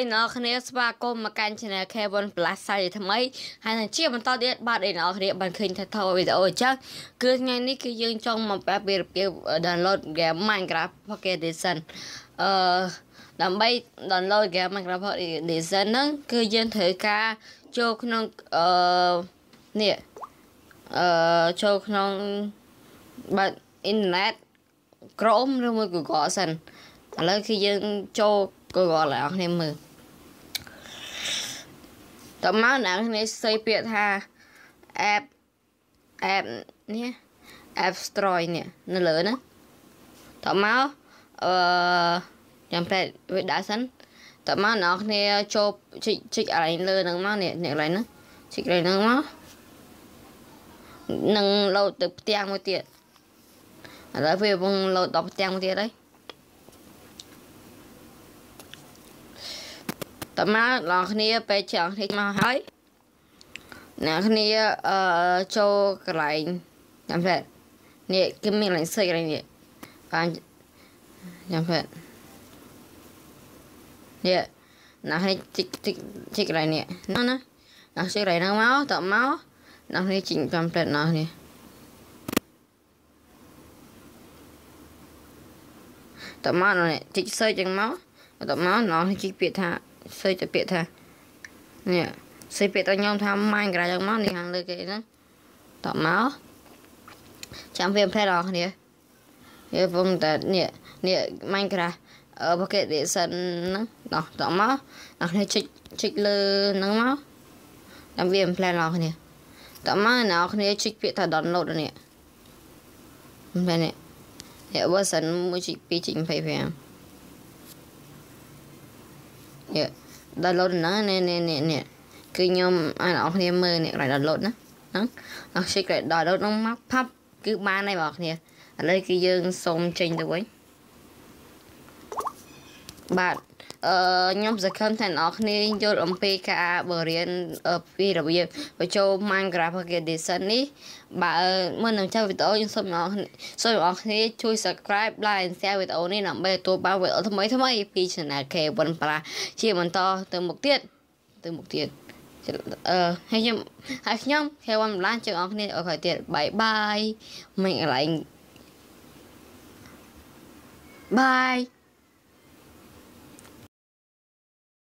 ស្ដីអ្នកគ្នាស្វាគមន៍មកកាន់ Channel K1 Plus សាយថ្មីហើយនឹងជាបន្តទៀតបាទអ្នកគ្នាបានឃើញថាថតវីដេអូអញ្ចឹងគឺថ្ងៃនេះគឺយើងចង់មកប្រាប់ពីរបៀប download game Minecraft Pocket Edition អឺដើម្បី download game Minecraft Pocket Edition ហ្នឹងគឺយើងត្រូវការចូលក្នុងអឺនេះអឺចូលក្នុងបាទអ៊ីនធឺណិត Chrome ឬមួយ Google សិនឥឡូវគឺយើងចូល Google ឲ្យអ្នកគ្នាមើល តើមកអ្នកគ្នាស្អីពាក្យថា app app នេះ app store នេះនៅលើហ្នឹងតើមកអឺចាំតែវាដាក់សិនតើមកអ្នកគ្នាចូលជីកជីកអីលើហ្នឹងមកនេះនេះកន្លែងហ្នឹងជីកកន្លែងហ្នឹងមកនឹងលោតទៅផ្ទាំងមួយទៀតឥឡូវវាកំពុងលោតដល់ផ្ទាំងមួយទៀតហើយ តើមកបងគ្នាពេលចង់គ្នាមកហើយអ្នកគ្នាអឺចូលកន្លែងចាំផ្លែនេះគឺមានកន្លែងសេកកន្លែងនេះបានចាំផ្លែនេះណាស់នេះជីកជីកជីកកន្លែងនេះណាណាណាស់ជីកកន្លែងហ្នឹងមកតមកណាស់នេះជីកចាំផ្លែណាស់នេះតមកនេះជីកសេកចឹងមកតមកណាស់នេះជីកពាក្យថា សេទៅពាក្យថានេះសេពាក្យទៅខ្ញុំថាម៉ាញ់ក្រាយ៉ាងមកនេះខាងលើគេហ្នឹងតមកចាំវាផ្លែដល់គ្នាវាពងតែនេះនេះម៉ាញ់ក្រាអឺ pocket edition ហ្នឹងដល់តមកដល់គ្នាជីកជីកលើហ្នឹងមកចាំវាផ្លែដល់គ្នាតមកអ្នកគ្នាជីកពាក្យថា download នេះមែនទេ Yeah, version 1 ជីក2ជីក25 Yeah download ហ្នឹងនេះនេះនេះនេះគឺខ្ញុំឲ្យអ្នកគ្នាមើលនេះកន្លែង download ណាហ្នឹងអស់ secret download ហ្នឹងមកផាប់គឺបានហើយបងប្អូនឥឡូវគឺយើងសុំចេញទៅវិញបាទ អឺខ្ញុំសង្ឃឹមថាអ្នកគ្នាយល់អំពីការបរៀនពីរបៀបបញ្ចូល Minecraft Pocket Edition នេះបើមុននឹងចប់វីដេអូខ្ញុំសូមអ្នកគ្នាសូមអ្នកគ្នាជួយ Subscribe Like and Share វីដេអូនេះដើម្បីទទួលបានវីដេអូថ្មីថ្មីពី Channel K1 Plus ជាបន្តទៅមុខទៀតទៅមុខទៀតអឺហើយខ្ញុំហើយខ្ញុំ K1 Plus ជើងអ្នកគ្នាអូខេទៀតបាយបាយមិញកន្លែងបាយ